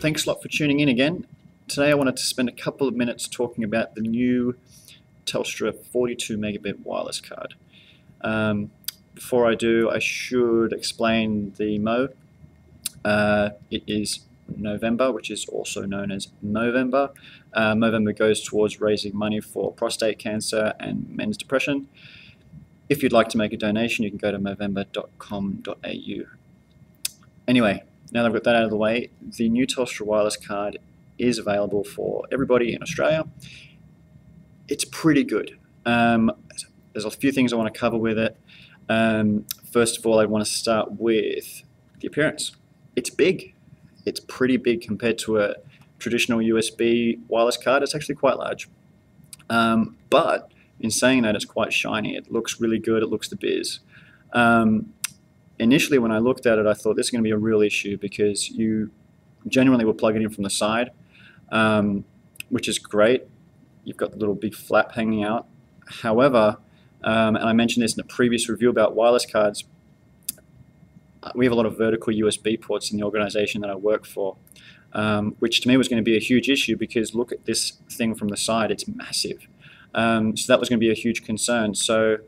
Thanks a lot for tuning in again. Today I wanted to spend a couple of minutes talking about the new Telstra 42 megabit wireless card. Um, before I do, I should explain the Mo. Uh, it is November, which is also known as Movember. Uh, Movember goes towards raising money for prostate cancer and men's depression. If you'd like to make a donation, you can go to movember.com.au. Anyway, now that I've got that out of the way, the new Telstra wireless card is available for everybody in Australia. It's pretty good. Um, there's a few things I want to cover with it. Um, first of all, I want to start with the appearance. It's big. It's pretty big compared to a traditional USB wireless card. It's actually quite large. Um, but in saying that, it's quite shiny. It looks really good. It looks the biz. Um, initially when I looked at it, I thought this is going to be a real issue because you genuinely will plug it in from the side, um, which is great. You've got the little big flap hanging out. However, um, and I mentioned this in a previous review about wireless cards, we have a lot of vertical USB ports in the organization that I work for, um, which to me was going to be a huge issue because look at this thing from the side, it's massive. Um, so that was going to be a huge concern. So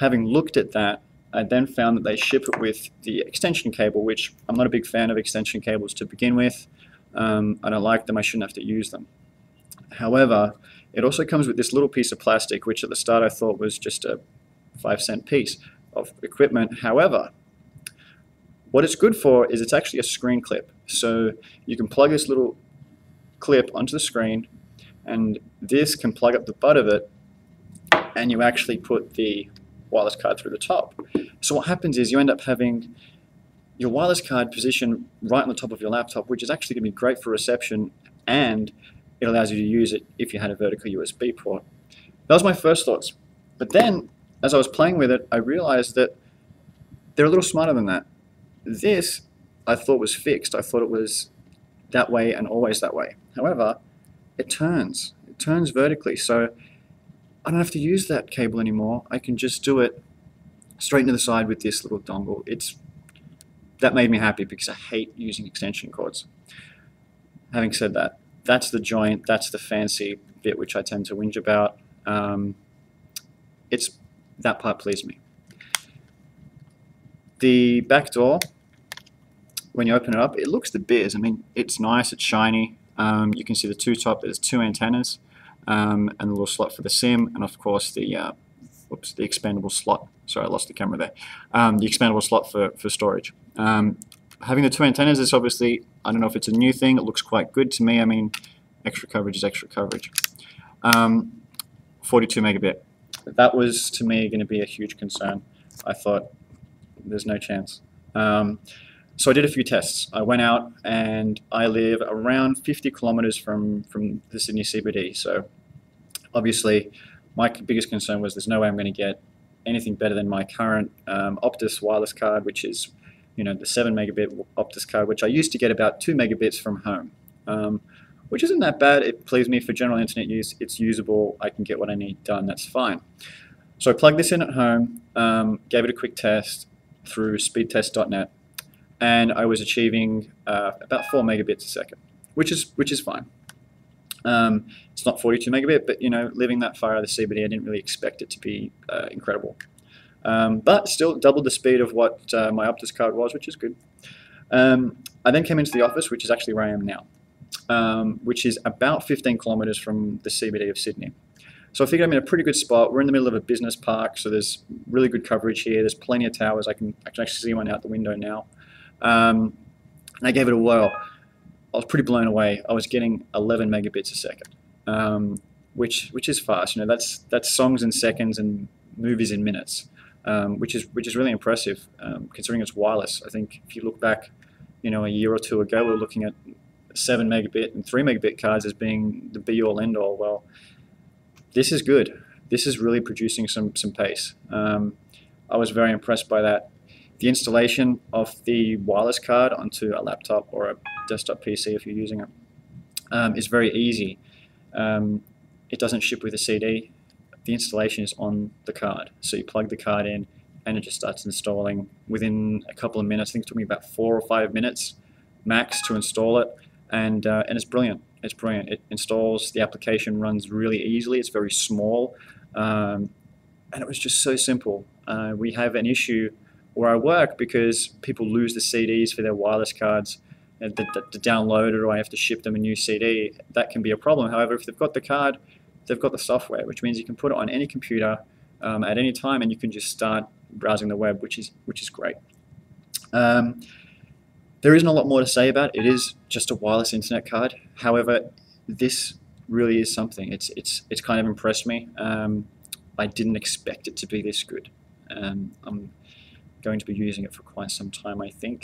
having looked at that, I then found that they ship it with the extension cable, which I'm not a big fan of extension cables to begin with. Um, I don't like them, I shouldn't have to use them. However, it also comes with this little piece of plastic, which at the start I thought was just a five cent piece of equipment. However, what it's good for is it's actually a screen clip. So you can plug this little clip onto the screen and this can plug up the butt of it and you actually put the wireless card through the top. So what happens is you end up having your wireless card positioned right on the top of your laptop, which is actually going to be great for reception and it allows you to use it if you had a vertical USB port. That was my first thoughts. But then, as I was playing with it, I realized that they're a little smarter than that. This, I thought was fixed. I thought it was that way and always that way. However, it turns. It turns vertically. So I don't have to use that cable anymore. I can just do it straight into the side with this little dongle. It's That made me happy because I hate using extension cords. Having said that, that's the joint, that's the fancy bit which I tend to whinge about. Um, it's That part pleased me. The back door, when you open it up, it looks the biz. I mean, it's nice, it's shiny. Um, you can see the two top, there's two antennas um, and the little slot for the SIM, and of course the uh, oops, the expandable slot. Sorry, I lost the camera there. Um, the expandable slot for, for storage. Um, having the two antennas is obviously, I don't know if it's a new thing, it looks quite good to me. I mean, extra coverage is extra coverage. Um, 42 megabit. That was, to me, going to be a huge concern. I thought, there's no chance. So I did a few tests. I went out and I live around 50 kilometers from, from the Sydney CBD. So obviously my biggest concern was there's no way I'm going to get anything better than my current um, Optus wireless card, which is you know the 7 megabit Optus card, which I used to get about 2 megabits from home, um, which isn't that bad. It pleases me for general internet use. It's usable. I can get what I need done. That's fine. So I plugged this in at home, um, gave it a quick test through speedtest.net and I was achieving uh, about 4 megabits a second, which is which is fine. Um, it's not 42 megabit, but you know, living that far out of the CBD, I didn't really expect it to be uh, incredible. Um, but still doubled the speed of what uh, my Optus card was, which is good. Um, I then came into the office, which is actually where I am now, um, which is about 15 kilometers from the CBD of Sydney. So I figured I'm in a pretty good spot. We're in the middle of a business park, so there's really good coverage here. There's plenty of towers. I can, I can actually see one out the window now. Um, and I gave it a whirl. I was pretty blown away. I was getting 11 megabits a second, um, which which is fast. You know, that's that's songs in seconds and movies in minutes, um, which is which is really impressive um, considering it's wireless. I think if you look back, you know, a year or two ago, we were looking at seven megabit and three megabit cards as being the be all end all. Well, this is good. This is really producing some some pace. Um, I was very impressed by that. The installation of the wireless card onto a laptop or a desktop PC if you're using it um, is very easy. Um, it doesn't ship with a CD. The installation is on the card. So you plug the card in and it just starts installing within a couple of minutes. I think it took me about four or five minutes max to install it. and uh, and it's brilliant. It's brilliant. It installs. The application runs really easily. It's very small, um, and it was just so simple. Uh, we have an issue where I work because people lose the CDs for their wireless cards. And to, to download it, or I have to ship them a new CD. That can be a problem. However, if they've got the card, they've got the software, which means you can put it on any computer um, at any time, and you can just start browsing the web, which is which is great. Um, there isn't a lot more to say about it. It is just a wireless internet card. However, this really is something. It's it's it's kind of impressed me. Um, I didn't expect it to be this good. Um, I'm going to be using it for quite some time, I think.